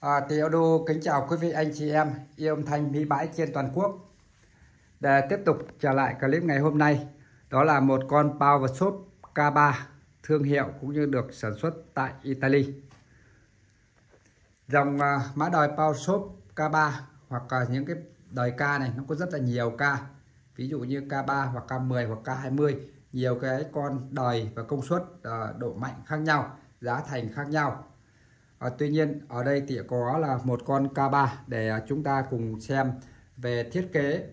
À, thì kính chào quý vị anh chị em yêu âm thanh mỹ bãi trên toàn quốc. Để tiếp tục trở lại clip ngày hôm nay, đó là một con Power Shop K3 thương hiệu cũng như được sản xuất tại Italy. Dòng uh, mã đời Power Shop K3 hoặc uh, những cái đời K này nó có rất là nhiều K. Ví dụ như K3 hoặc K10 hoặc K20, nhiều cái con đời và công suất uh, độ mạnh khác nhau, giá thành khác nhau à, tuy nhiên ở đây thì có là một con K3 để à, chúng ta cùng xem về thiết kế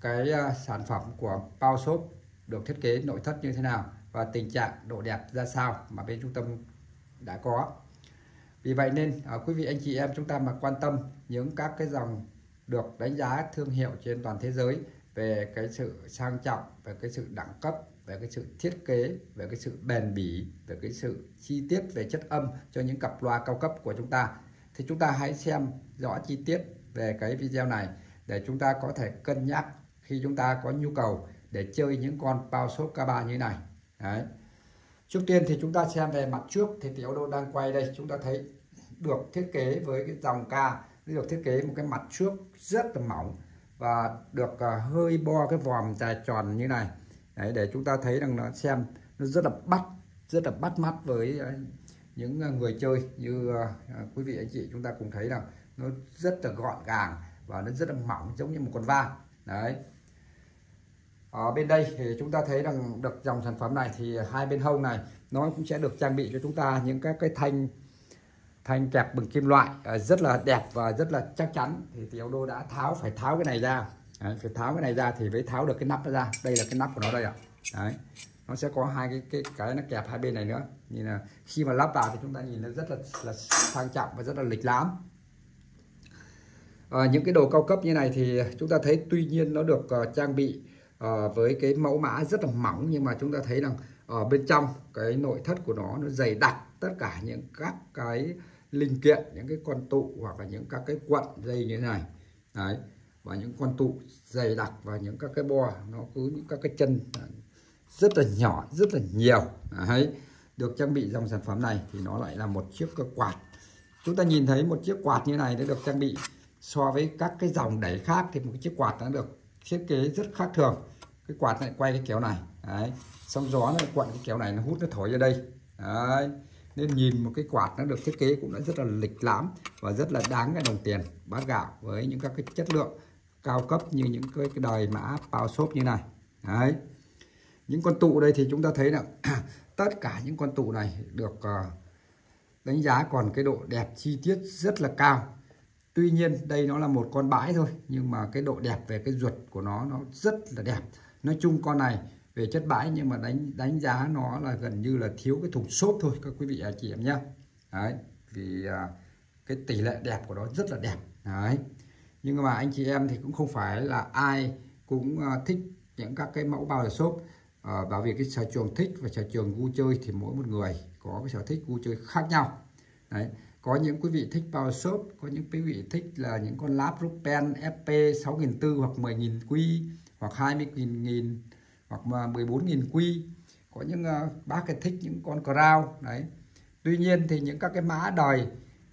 cái uh, sản phẩm của bao shop được thiết kế nội thất như thế nào và tình trạng độ đẹp ra sao mà bên trung tâm đã có. Vì vậy nên à, quý vị anh chị em chúng ta mà quan tâm những các cái dòng được đánh giá thương hiệu trên toàn thế giới về cái sự sang trọng, về cái sự đẳng cấp, về cái sự thiết kế, về cái sự bền bỉ, về cái sự chi tiết về chất âm cho những cặp loa cao cấp của chúng ta. Thì chúng ta hãy xem rõ chi tiết về cái video này để chúng ta có thể cân nhắc khi chúng ta có nhu cầu để chơi những con bao số K3 như này. Đấy. trước tiên thì chúng ta xem về mặt trước thì tiểu đô đang quay đây. Chúng ta thấy được thiết kế với cái dòng K, được thiết kế một cái mặt trước rất là mỏng và được uh, hơi bo cái vòm dài tròn như này. Đấy, để chúng ta thấy rằng nó xem nó rất là bắt rất là bắt mắt với à, những à, người chơi như quý vị anh chị chúng ta cùng thấy rằng nó rất là gọn gàng và nó rất là mỏng giống như một con va. Đấy. Ở bên đây thì chúng ta thấy rằng được dòng sản phẩm này thì hai bên hông này nó cũng sẽ được trang bị cho chúng ta những các cái thanh thanh kẹp bằng kim loại à, rất là đẹp và rất là chắc chắn. Thì tiểu đô đã tháo phải tháo cái này ra. Đấy, phải tháo cái này ra thì mới tháo được cái nắp nó ra. Đây là cái nắp của nó đây ạ. Đấy nó sẽ có hai cái cái cái nó kẹp hai bên này nữa. Nhìn là khi mà lắp vào thì chúng ta nhìn nó rất là là sang trọng và rất là lịch lãm. À, những cái đồ cao cấp như này thì chúng ta thấy tuy nhiên nó được uh, trang bị uh, với cái mẫu mã rất là mỏng. Nhưng mà chúng ta thấy rằng ở bên trong cái nội thất của nó nó dày đặc tất cả những các cái linh kiện, những cái con tụ hoặc là những các cái quận dây như thế này. Đấy, và những con tụ dày đặc và những các cái bo, nó cứ những các cái chân rất là nhỏ, rất là nhiều. Đấy, được trang bị dòng sản phẩm này thì nó lại là một chiếc quạt. Chúng ta nhìn thấy một chiếc quạt như này đã được trang bị so với các cái dòng đẩy khác thì một chiếc quạt nó được thiết kế rất khác thường. Cái quạt lại quay cái kéo này. Đấy xong gió nó quặn cái kéo này, nó hút nó thổi ra đây. Đấy nên nhìn một cái quạt nó được thiết kế cũng đã rất là lịch lãm và rất là đáng cái đồng tiền bát gạo với những các cái chất lượng cao cấp như những cái, cái đời mã bao shop như này. Đấy. Những con tụ đây thì chúng ta thấy là tất cả những con tụ này được ờ, đánh giá còn cái độ đẹp chi tiết rất là cao. Tuy nhiên đây nó là một con bãi thôi nhưng mà cái độ đẹp về cái ruột của nó nó rất là đẹp. Nói chung con này về chất bãi nhưng mà đánh đánh giá nó là gần như là thiếu cái thùng xốp thôi các quý vị anh chị em nhé. Đấy vì à, cái tỷ lệ đẹp của nó rất là đẹp. Đấy nhưng mà anh chị em thì cũng không phải là ai cũng à, thích những các cái mẫu bao giờ xốp. À, bảo vì cái sở trường thích và sở trường vui chơi thì mỗi một người có cái sở thích vui chơi khác nhau. Đấy có những quý vị thích bao shop có những quý vị thích là những con láp Rupen FP 6004 hoặc 10.000 quy hoặc 20.000 hoặc 14.000 quy có những uh, bác cái thích những con crown đấy. Tuy nhiên thì những các cái mã đời uh,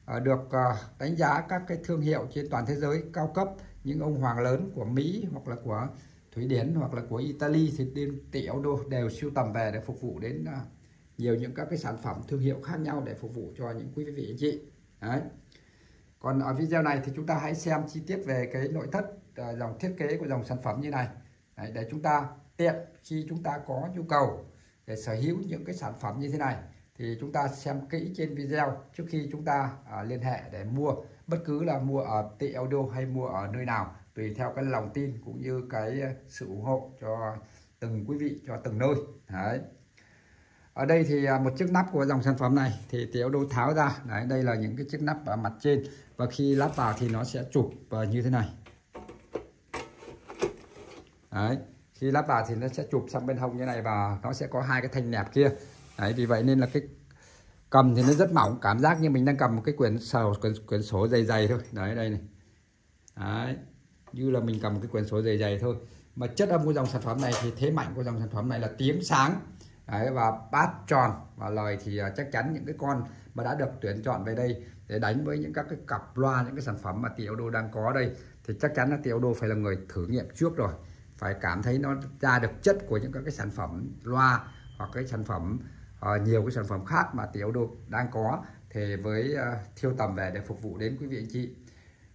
ờ, được uh, đánh giá các cái thương hiệu trên toàn thế giới cao cấp những ông hoàng lớn của Mỹ hoặc là của Thụy Điển hoặc là của Italy thì tiên tỷ đô đều siêu tầm về để phục vụ đến uh, nhiều những các cái sản phẩm thương hiệu khác nhau để phục vụ cho những quý vị anh chị. Đấy. Còn ở video này thì chúng ta hãy xem chi tiết về cái nội thất uh, dòng thiết kế của dòng sản phẩm như này đấy, để chúng ta tiện khi chúng ta có nhu cầu để sở hữu những cái sản phẩm như thế này thì chúng ta xem kỹ trên video trước khi chúng ta à, liên hệ để mua bất cứ là mua ở tị audio hay mua ở nơi nào tùy theo cái lòng tin cũng như cái sự ủng hộ cho từng quý vị cho từng nơi. Đấy. Ở đây thì à, một chiếc nắp của dòng sản phẩm này thì tiểu đô tháo ra. Đấy đây là những cái chiếc nắp ở mặt trên. Và khi lắp vào thì nó sẽ chụp như thế này đấy khi lắp vào thì nó sẽ chụp sang bên hông như này và nó sẽ có hai cái thanh nẹp kia. Đấy vì vậy nên là cái cầm thì nó rất mỏng cảm giác như mình đang cầm một cái quyển sổ quyển, quyển sổ dày dày thôi. Đấy đây này. Đấy như là mình cầm một cái quyển sổ dày dày thôi. Mà chất âm của dòng sản phẩm này thì thế mạnh của dòng sản phẩm này là tiếng sáng. Đấy và bát tròn và lời thì à, chắc chắn những cái con mà đã được tuyển chọn về đây để đánh với những các cái cặp loa những cái sản phẩm mà tiểu đô đang có đây thì chắc chắn là tiểu đô phải là người thử nghiệm trước rồi phải cảm thấy nó ra được chất của những các cái sản phẩm loa hoặc cái sản phẩm uh, nhiều cái sản phẩm khác mà tiểu đồ đang có thì với uh, thiêu tầm về để phục vụ đến quý vị anh chị.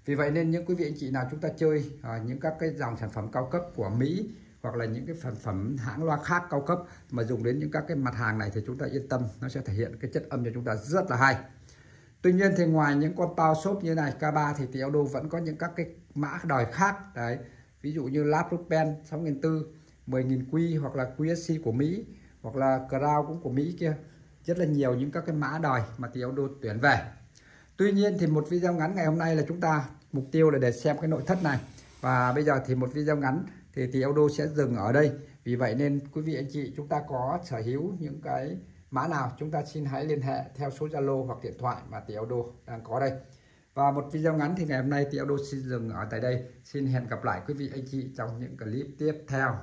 Vì vậy nên những quý vị anh chị nào chúng ta chơi uh, những các cái dòng sản phẩm cao cấp của Mỹ hoặc là những cái sản phẩm hãng loa khác cao cấp mà dùng đến những các cái mặt hàng này thì chúng ta yên tâm nó sẽ thể hiện cái chất âm cho chúng ta rất là hay. Tuy nhiên thì ngoài những con power shop như này K3 thì Tiểu Đô vẫn có những các cái mã đòi khác đấy ví dụ như laptop pen 6400 10.000 Q hoặc là QSC của Mỹ, hoặc là Crown cũng của Mỹ kia. Rất là nhiều những các cái mã đòi mà Tiểu Đô tuyển về. Tuy nhiên thì một video ngắn ngày hôm nay là chúng ta, mục tiêu là để xem cái nội thất này. Và bây giờ thì một video ngắn thì thì Đô sẽ dừng ở đây. Vì vậy nên quý vị anh chị chúng ta có sở hữu những cái mã nào, chúng ta xin hãy liên hệ theo số Zalo hoặc điện thoại mà tỷ Đô đang có đây và một video ngắn thì ngày hôm nay thì Audio xin dừng ở tại đây. Xin hẹn gặp lại quý vị anh chị trong những clip tiếp theo.